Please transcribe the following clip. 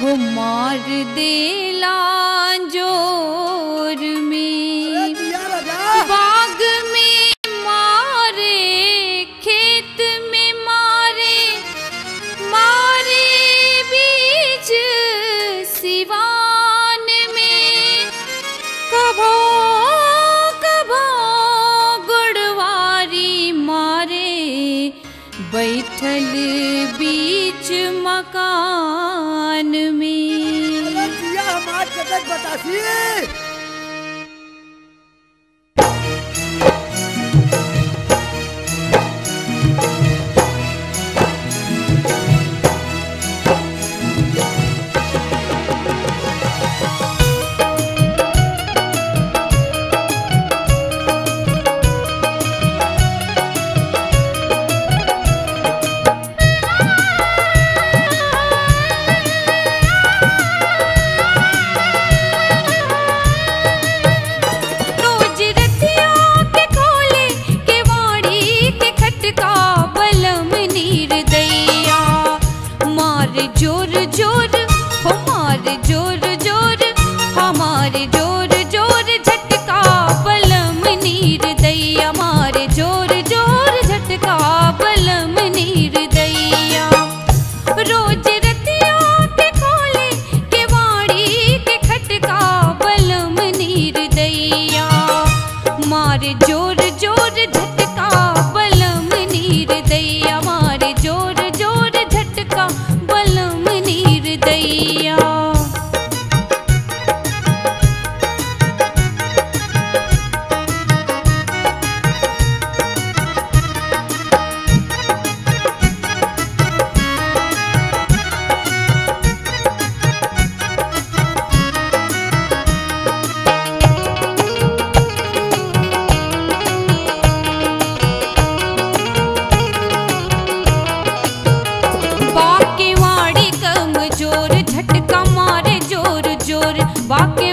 कभो मार देला ज़ोर में। बाग में मारे खेत में मारे मारे बीज सिवान में। कभो कभो गुड़वारी मारे बैठल बीच मकान में बाकी